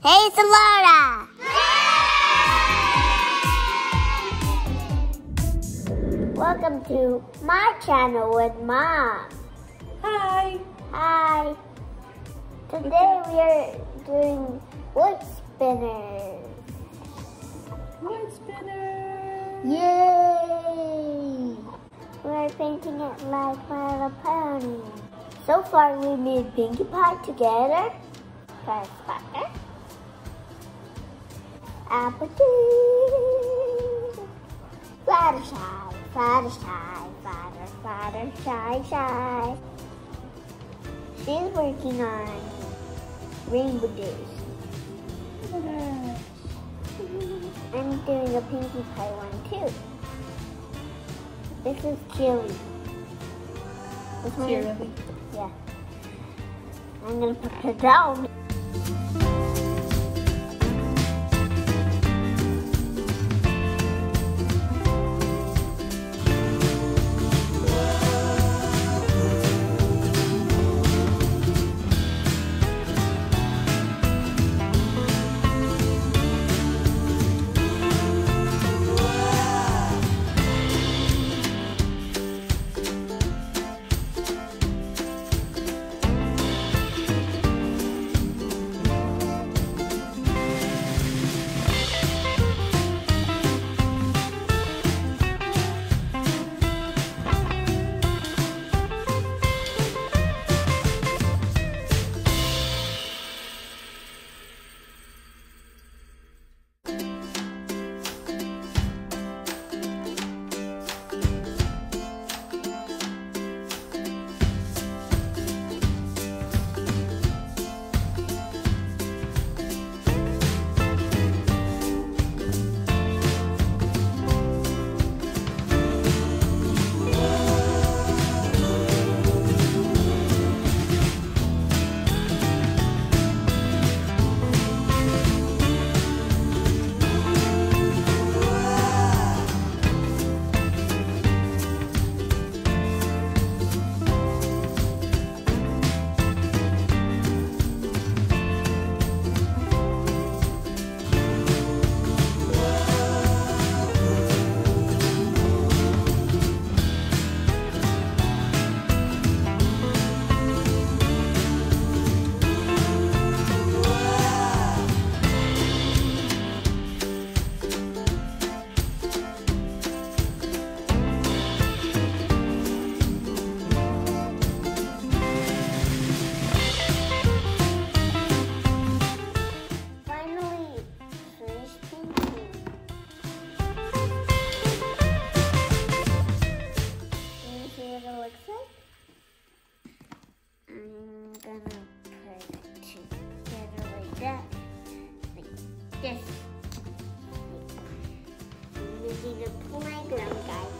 Hey, it's Alorah. Welcome to my channel with Mom. Hi. Hi. Today we are doing wood spinners. Wood spinners! Yay! We're painting it like My Little Pony. So far we made Pinkie Pie together. Press button. Apple tree. Fluttershy, Fluttershy, Flutter, Fluttershy, shy. She's working on Rainbow Dash. I'm doing a Pinkie Pie one too. This is Chili. This one Yeah. I'm gonna put her down. Looks like? I'm gonna put it together like that. Like this. Using a playground guide